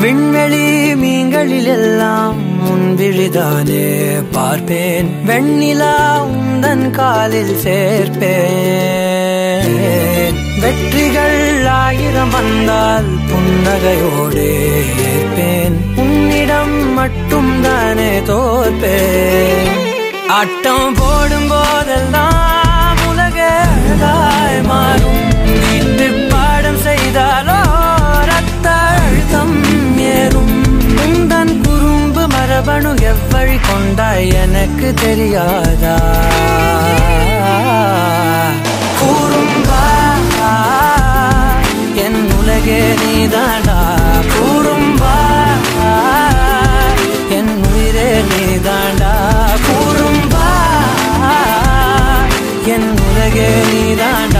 விண்வெளி மீன்களில் எல்லாம் உன் பார்ப்பேன். வெண்ணிலா உந்தன் காலில் சேர்ப்பேன். வெற்றிகள் ஆயிரம் வந்தால் புன்னகையோடே ஏற்பேன். உன்னிடம் மட்டும் தானே தோற்பேன். ஆட்டம் போடும் போதெல்லாம் அவனு எவ்வழி கொண்டாய் எனக்கு தெரியாதா? கூறும்பா என் உலகே நீதாடா கூறும்பா என் உயிரே நீதாண்டா. கூறும்பா என் உலகே நீதாண்டா.